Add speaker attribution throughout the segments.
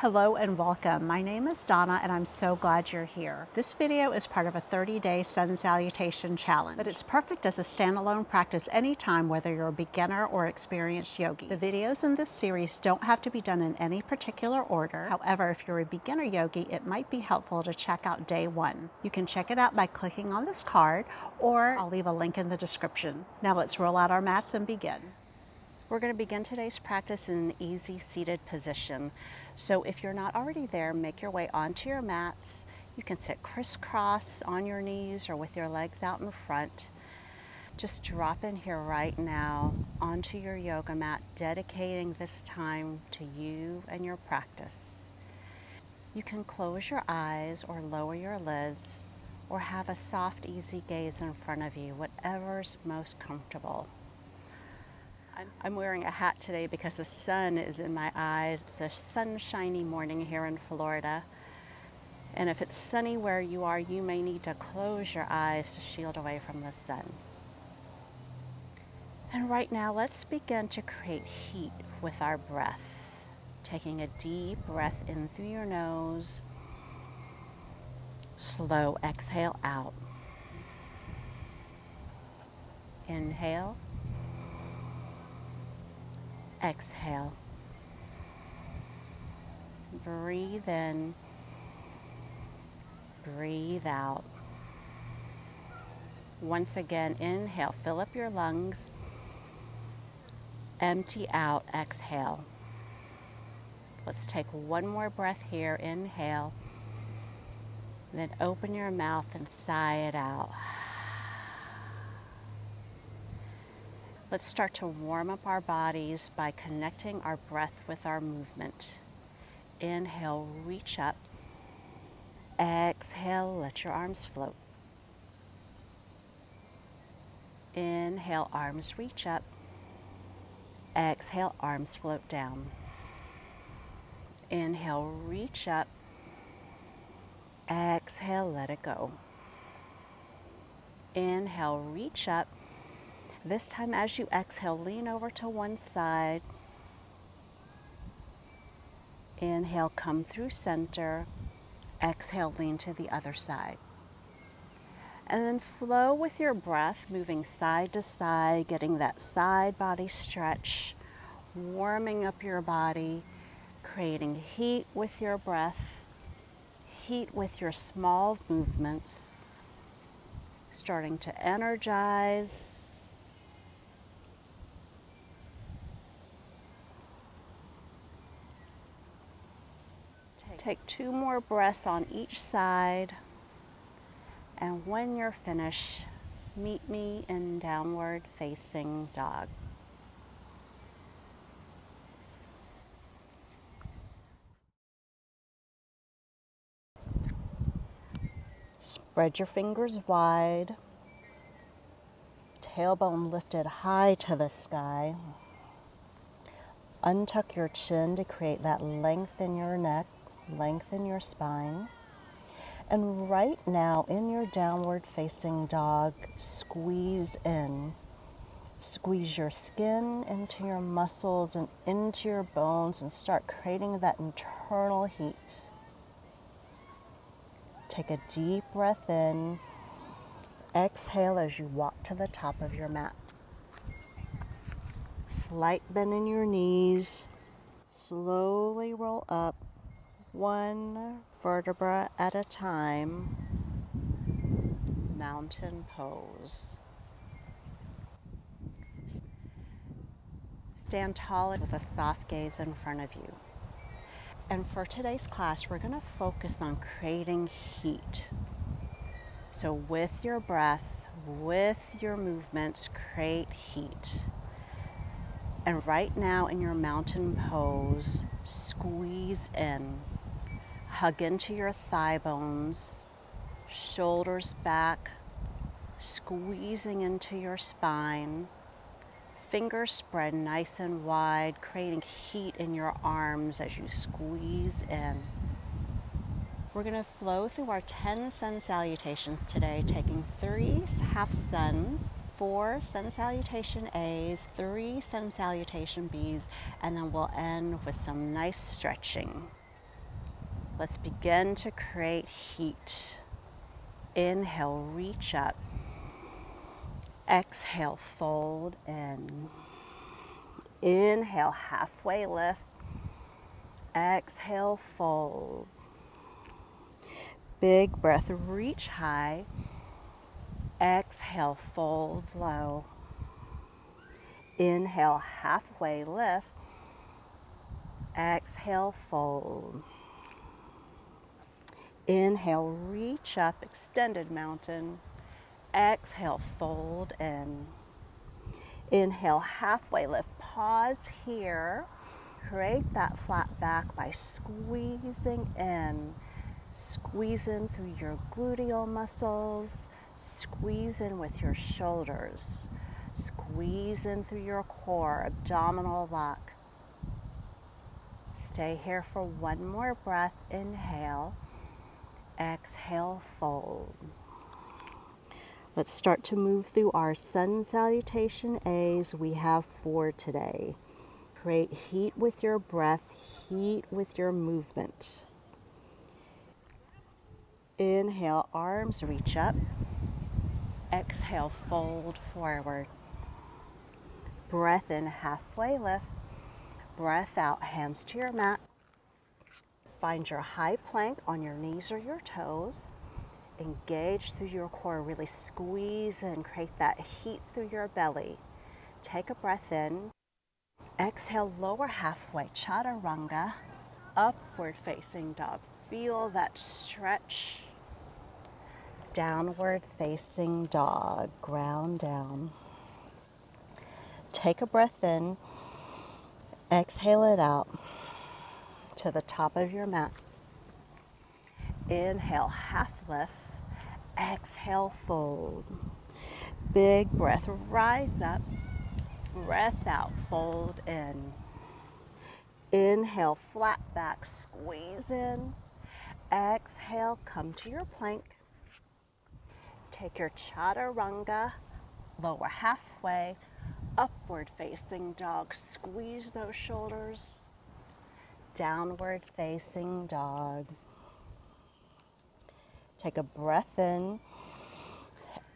Speaker 1: Hello and welcome. My name is Donna and I'm so glad you're here. This video is part of a 30-day sun salutation challenge, but it's perfect as a standalone practice anytime whether you're a beginner or experienced yogi. The videos in this series don't have to be done in any particular order. However, if you're a beginner yogi, it might be helpful to check out day one. You can check it out by clicking on this card or I'll leave a link in the description. Now let's roll out our mats and begin. We're going to begin today's practice in an easy seated position. So if you're not already there, make your way onto your mats. You can sit crisscross on your knees or with your legs out in front. Just drop in here right now onto your yoga mat, dedicating this time to you and your practice. You can close your eyes or lower your lids or have a soft, easy gaze in front of you, whatever's most comfortable. I'm wearing a hat today because the sun is in my eyes. It's a sunshiny morning here in Florida. And if it's sunny where you are, you may need to close your eyes to shield away from the sun. And right now, let's begin to create heat with our breath. Taking a deep breath in through your nose. Slow exhale out. Inhale. Exhale. Breathe in. Breathe out. Once again, inhale, fill up your lungs. Empty out, exhale. Let's take one more breath here. Inhale. Then open your mouth and sigh it out. Let's start to warm up our bodies by connecting our breath with our movement. Inhale, reach up. Exhale, let your arms float. Inhale, arms reach up. Exhale, arms float down. Inhale, reach up. Exhale, let it go. Inhale, reach up. This time as you exhale, lean over to one side. Inhale, come through center. Exhale, lean to the other side. And then flow with your breath, moving side to side, getting that side body stretch, warming up your body, creating heat with your breath, heat with your small movements, starting to energize Take two more breaths on each side. And when you're finished, meet me in downward facing dog. Spread your fingers wide, tailbone lifted high to the sky. Untuck your chin to create that length in your neck lengthen your spine. And right now, in your downward facing dog, squeeze in. Squeeze your skin into your muscles and into your bones and start creating that internal heat. Take a deep breath in. Exhale as you walk to the top of your mat. Slight bend in your knees. Slowly roll up one vertebra at a time, mountain pose. Stand tall with a soft gaze in front of you. And for today's class, we're going to focus on creating heat. So, with your breath, with your movements, create heat. And right now in your mountain pose, squeeze in Hug into your thigh bones, shoulders back, squeezing into your spine. Fingers spread nice and wide, creating heat in your arms as you squeeze in. We're going to flow through our 10 sun salutations today, taking three half suns, four sun salutation A's, three sun salutation B's, and then we'll end with some nice stretching. Let's begin to create heat. Inhale, reach up. Exhale, fold in. Inhale, halfway lift. Exhale, fold. Big breath, reach high. Exhale, fold low. Inhale, halfway lift. Exhale, fold. Inhale, reach up, extended mountain. Exhale, fold in. Inhale, halfway lift. Pause here. Create that flat back by squeezing in. Squeeze in through your gluteal muscles. Squeeze in with your shoulders. Squeeze in through your core, abdominal lock. Stay here for one more breath. Inhale. Exhale, fold. Let's start to move through our sun salutation A's. We have four today. Create heat with your breath, heat with your movement. Inhale, arms reach up. Exhale, fold forward. Breath in, halfway lift. Breath out, hands to your mat. Find your high plank on your knees or your toes. Engage through your core, really squeeze and create that heat through your belly. Take a breath in. Exhale, lower halfway, chaturanga, upward facing dog. Feel that stretch. Downward facing dog, ground down. Take a breath in. Exhale it out to the top of your mat. Inhale, half lift. Exhale, fold. Big breath, rise up. Breath out, fold in. Inhale, flat back, squeeze in. Exhale, come to your plank. Take your chaturanga, lower halfway, upward facing dog. Squeeze those shoulders downward facing dog. Take a breath in.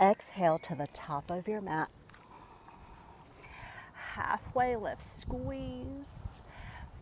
Speaker 1: Exhale to the top of your mat. Halfway lift, squeeze,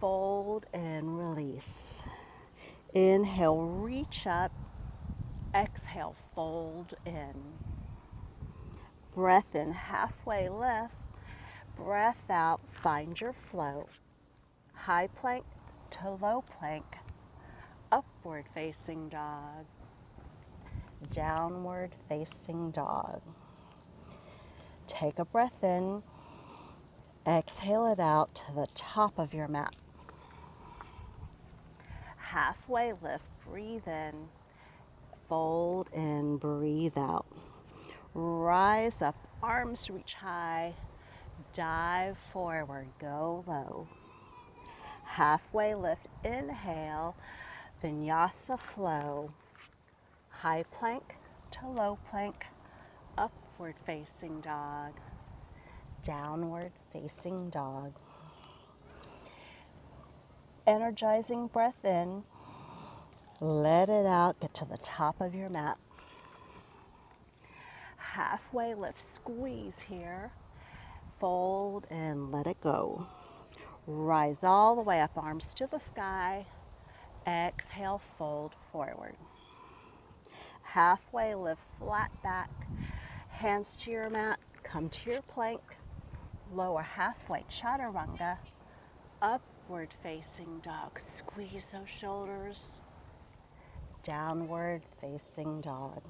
Speaker 1: fold, and release. Inhale, reach up. Exhale, fold in. Breath in, halfway lift. Breath out, find your flow. High plank to low plank, upward facing dog, downward facing dog. Take a breath in, exhale it out to the top of your mat. Halfway lift, breathe in, fold and breathe out. Rise up, arms reach high, dive forward, go low halfway lift, inhale, vinyasa flow, high plank to low plank, upward facing dog, downward facing dog. Energizing breath in, let it out, get to the top of your mat. Halfway lift, squeeze here, fold and let it go. Rise all the way up, arms to the sky. Exhale, fold forward. Halfway lift, flat back. Hands to your mat, come to your plank. Lower halfway, chaturanga. Upward facing dog. Squeeze those shoulders. Downward facing dog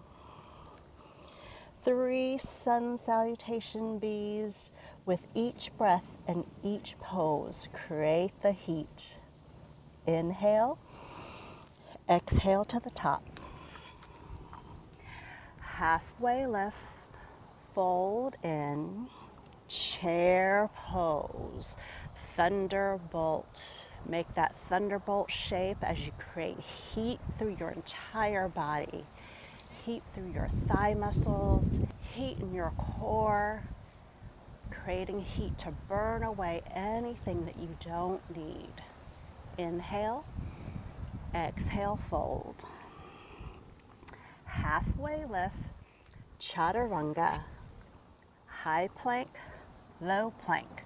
Speaker 1: three sun salutation B's with each breath and each pose. Create the heat. Inhale, exhale to the top. Halfway lift, fold in, chair pose, thunderbolt. Make that thunderbolt shape as you create heat through your entire body heat through your thigh muscles, heat in your core, creating heat to burn away anything that you don't need. Inhale, Exhale, fold. Halfway lift, chaturanga. High plank, low plank.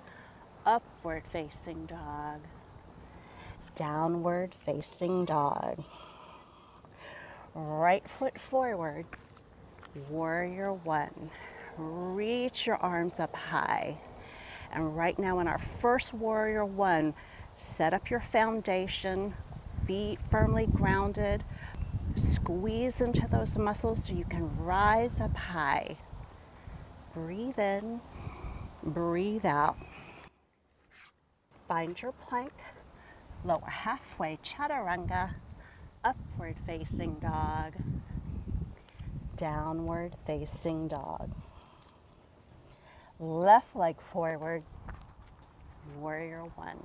Speaker 1: Upward facing dog. Downward facing dog. Right foot forward, warrior one. Reach your arms up high. And right now in our first warrior one, set up your foundation, feet firmly grounded. Squeeze into those muscles so you can rise up high. Breathe in, breathe out. Find your plank, lower halfway, chaturanga, upward facing dog, downward facing dog. Left leg forward, warrior one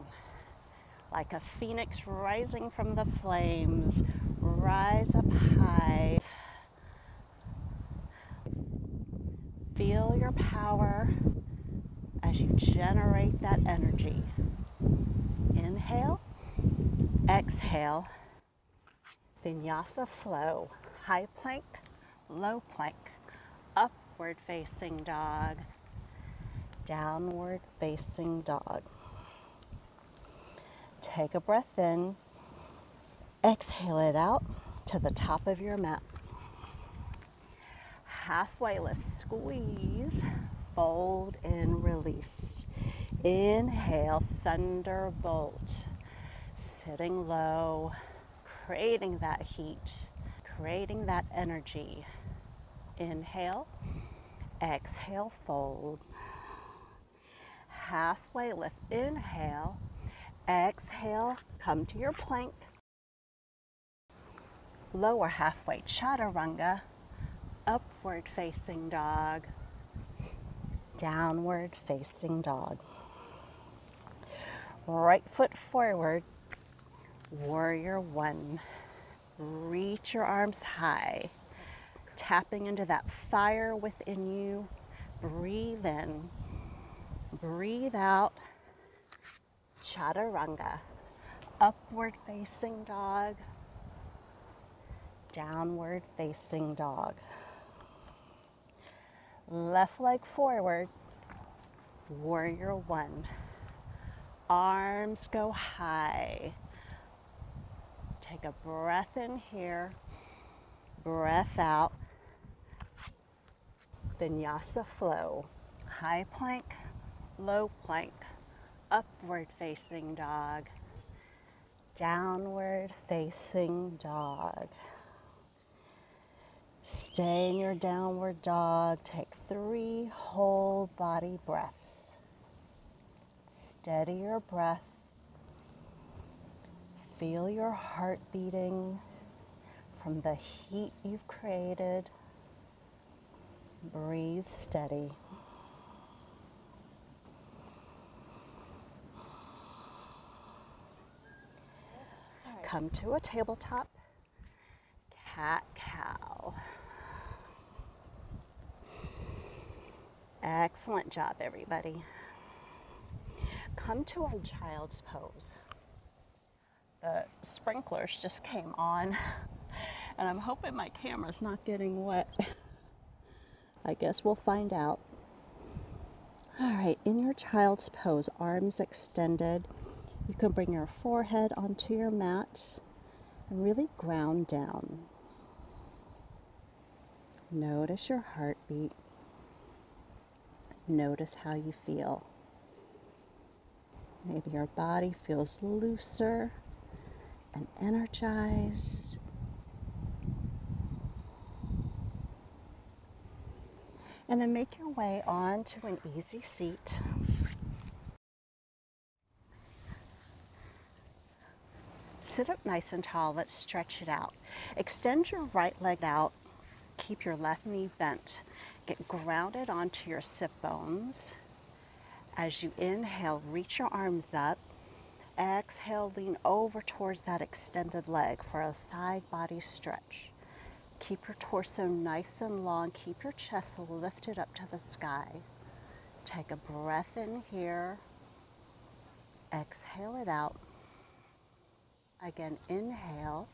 Speaker 1: like a phoenix rising from the flames. Rise up high. Feel your power as you generate that energy. Inhale, exhale, vinyasa flow. High plank, low plank, upward facing dog, downward facing dog. Take a breath in, exhale it out to the top of your mat. Halfway lift, squeeze, fold and release. Inhale, thunderbolt, sitting low, creating that heat, creating that energy. Inhale, exhale, fold. Halfway lift, inhale, Exhale, come to your plank. Lower halfway, chaturanga. Upward facing dog. Downward facing dog. Right foot forward, warrior one. Reach your arms high, tapping into that fire within you. Breathe in, breathe out chaturanga, upward facing dog, downward facing dog. Left leg forward, warrior one. Arms go high. Take a breath in here, breath out. Vinyasa flow. High plank, low plank upward facing dog, downward facing dog. Stay in your downward dog. Take three whole body breaths. Steady your breath. Feel your heart beating from the heat you've created. Breathe steady. Come to a tabletop cat cow. Excellent job, everybody. Come to a child's pose. The sprinklers just came on, and I'm hoping my camera's not getting wet. I guess we'll find out. All right, in your child's pose, arms extended, you can bring your forehead onto your mat and really ground down. Notice your heartbeat. Notice how you feel. Maybe your body feels looser and energized. And then make your way onto an easy seat. Sit up nice and tall. Let's stretch it out. Extend your right leg out. Keep your left knee bent. Get grounded onto your sit bones. As you inhale, reach your arms up. Exhale, lean over towards that extended leg for a side body stretch. Keep your torso nice and long. Keep your chest lifted up to the sky. Take a breath in here. Exhale it out. Again, inhale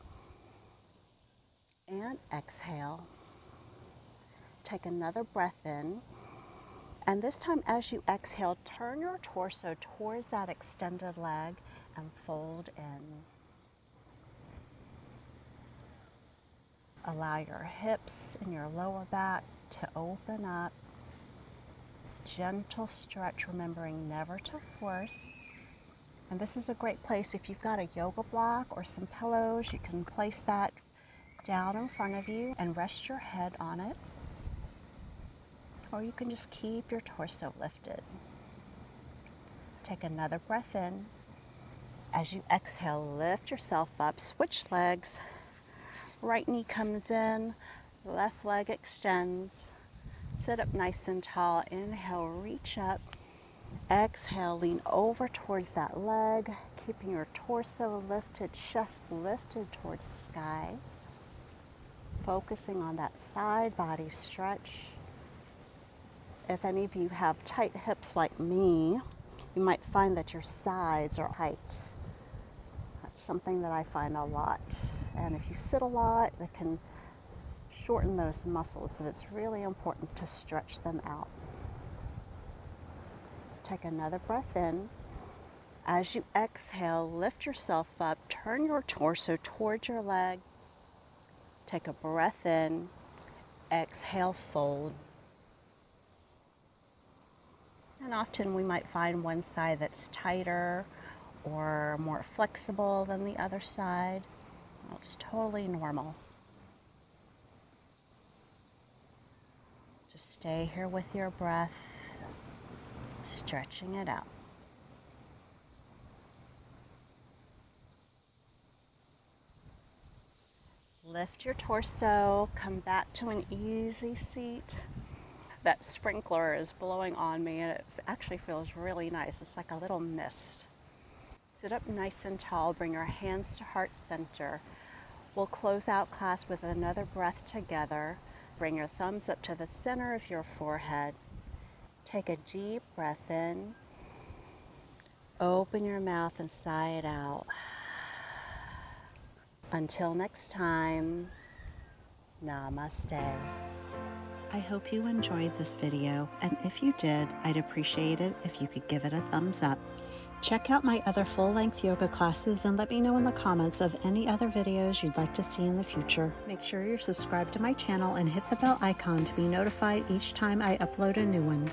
Speaker 1: and exhale. Take another breath in. And this time, as you exhale, turn your torso towards that extended leg and fold in. Allow your hips and your lower back to open up. Gentle stretch, remembering never to force. And this is a great place if you've got a yoga block or some pillows, you can place that down in front of you and rest your head on it. Or you can just keep your torso lifted. Take another breath in. As you exhale, lift yourself up, switch legs. Right knee comes in, left leg extends. Sit up nice and tall. Inhale, reach up. Exhale, lean over towards that leg, keeping your torso lifted, chest lifted towards the sky. Focusing on that side body stretch. If any of you have tight hips like me, you might find that your sides are tight. That's something that I find a lot. And if you sit a lot, it can shorten those muscles, so it's really important to stretch them out. Take another breath in. As you exhale, lift yourself up, turn your torso towards your leg. Take a breath in. Exhale, fold. And often we might find one side that's tighter or more flexible than the other side. It's totally normal. Just stay here with your breath, stretching it out. Lift your torso, come back to an easy seat. That sprinkler is blowing on me and it actually feels really nice. It's like a little mist. Sit up nice and tall, bring your hands to heart center. We'll close out class with another breath together. Bring your thumbs up to the center of your forehead. Take a deep breath in. Open your mouth and sigh it out. Until next time, namaste. I hope you enjoyed this video, and if you did, I'd appreciate it if you could give it a thumbs up. Check out my other full-length yoga classes and let me know in the comments of any other videos you'd like to see in the future. Make sure you're subscribed to my channel and hit the bell icon to be notified each time I upload a new one.